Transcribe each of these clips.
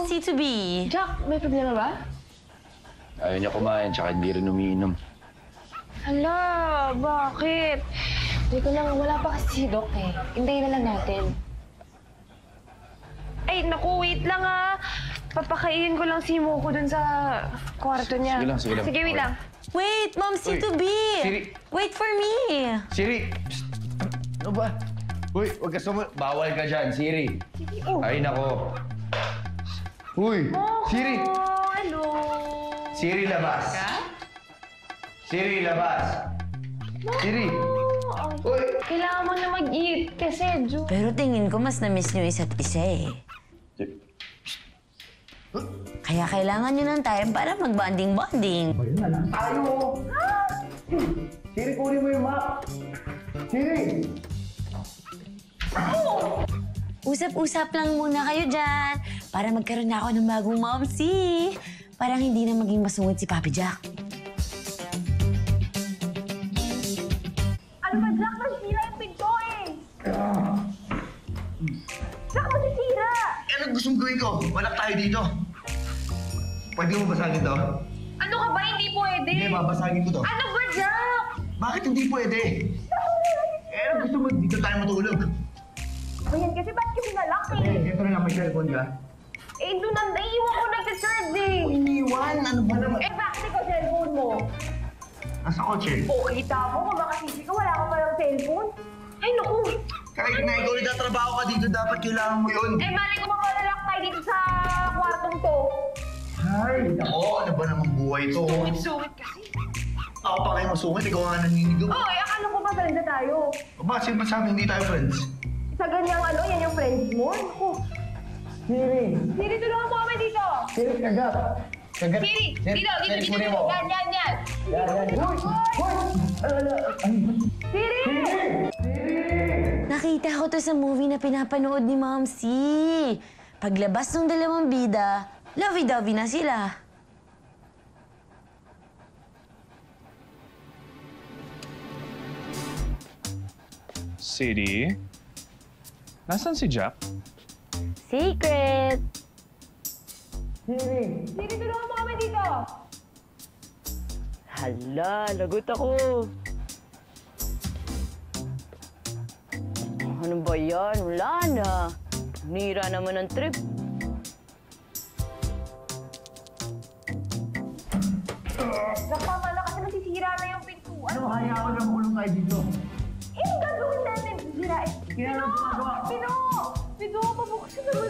Mom C2B. Jack, may problema ba? Ayaw niya kumain, tsaka hindi rin umiinom. Hala, bakit? Hindi ko lang, wala pa kasi si Doc eh. Hintayin na lang natin. Ay, naku, wait lang ah. Papakainin ko lang si Moko dun sa kwarto niya. Sige lang, sige lang. Sige, wait lang. Wait, Mom C2B. Siri. Wait for me. Siri! Psst! Ano ba? Uy, huwag ka sumu... Bawal ka dyan, Siri. Oh. Ay, nako. Uy! Siri! Oh, hello. Siri, labas! Siri, labas! Siri! Oh, Uy! Kailangan mo na mag-eat kasi, Ju. Pero tingin ko mas na-miss niyo isa't isa eh. Kaya kailangan niyo ng time para mag-bonding-bonding. Tayo! Siri, kunin mo yung map! Siri! Usap-usap lang muna kayo dyan para magkaroon na ako ng bagong momsi. Parang hindi na maging masungit si Papi Jack. Ano ba, Jack? Masisira yung pinto eh. Jack, masisira! Ano gustong gawin ko? Balak tayo dito. Pwede mo basagin to? Ano ka ba? Hindi pwede. Hindi, babasagin ko to. Ano ba, Jack? Bakit hindi pwede? Eh, ano gusto mo dito tayo matulog? Ayan, kasi ba't yung nalak Eh, eh? ito na lang, may cellphone ka. Eh, doon ang naiiwan ko nagsa-charge eh. Iniwan, ano ba naman? Eh, bakit ikaw cellphone mo? Nasa kotse. O, kita mo kung makasisi ka, wala ka palang cellphone. Ay, naku. Kahit na ikaw nagtatrabaho ka dito, dapat kailangan mo yun. Eh, mali ko mapalalak tayo dito sa kwartong to. Ay, nako, ano ba namang buhay to? Sungit kasi. Ako pa kayo masungit, ikaw nga naninigaw. Oh, eh, akala ko ba friends na tayo? Ba, sino ba sabi hindi tayo friends? Sa ganyang ano, yan yung friends mo? Naku. Siri! Siri, tulungan mo kami dito. Siri, kagat! Kagat! Siri, dito, dito, dito, dito. Yan, yan, yan. Yan, yan. Hoy! Hoy! Ano, ano? Siri! Nakita ko to sa movie na pinapanood ni Mom C. Paglabas ng dalawang bida, lovey-dovey na sila. City? Nasaan si Jack? Secret! Siri! Siri, tulungan mo kami dito. Hala, lagot ako. Ano ba yan? Wala na. Nira naman ang trip. Napamala kasi nasisira na yung pintuan. Ano, hayaan ko na makulong kayo dito. Eh, gagawin natin? Sira eh. Kaya Pino! Pino! Pino, pabuksan naman.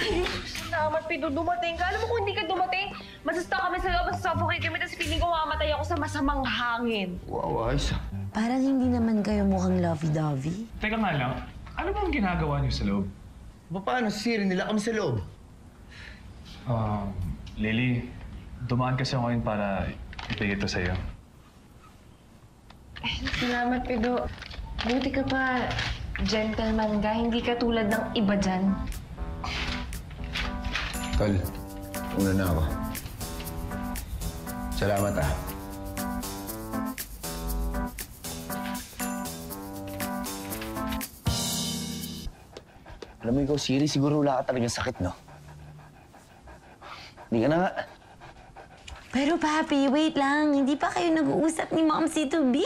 Ay, Salamat, Pino. Dumating ka. Alam mo kung hindi ka dumating, masasta kami sa loob, masusuffocate kami, tapos feeling ko mamatay ako sa masamang hangin. Wow, ayos. Parang hindi naman kayo mukhang lovey-dovey. Teka nga lang, ano bang ginagawa niyo sa loob? Pa- Paano, Siri? Nila kami sa loob. Um, Lily, dumaan kasi ako ngayon para ibigay ito sa'yo. Salamat, Pido. Buti ka pa, gentleman ka. Hindi ka tulad ng iba dyan. Tol, una na ako. Salamat ah. Alam mo ikaw, Siri, siguro wala ka talagang sakit, no? Hindi ka na nga. Pero Papi, wait lang. Hindi pa kayo nag-uusap ni Mom C2B.